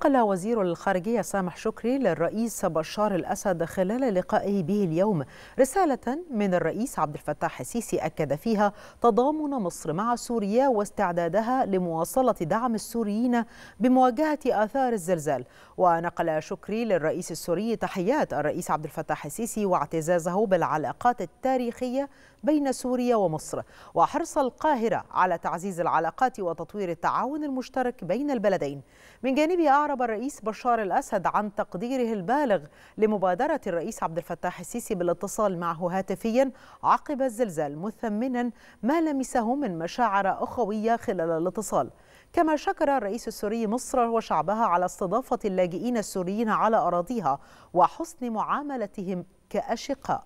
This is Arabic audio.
نقل وزير الخارجية سامح شكري للرئيس بشار الأسد خلال لقائه به اليوم. رسالة من الرئيس عبد الفتاح السيسي أكد فيها تضامن مصر مع سوريا واستعدادها لمواصلة دعم السوريين بمواجهة آثار الزلزال. ونقل شكري للرئيس السوري تحيات الرئيس عبد الفتاح السيسي واعتزازه بالعلاقات التاريخية بين سوريا ومصر وحرص القاهرة على تعزيز العلاقات وتطوير التعاون المشترك بين البلدين. من جانبه أعرب الرئيس بشار الأسد عن تقديره البالغ لمبادرة الرئيس عبد الفتاح السيسي بالاتصال معه هاتفيا عقب الزلزال مثمنا ما لمسه من مشاعر أخوية خلال الاتصال. كما شكر الرئيس السوري مصر وشعبها على استضافة اللاجئين السوريين على أراضيها وحسن معاملتهم كأشقاء.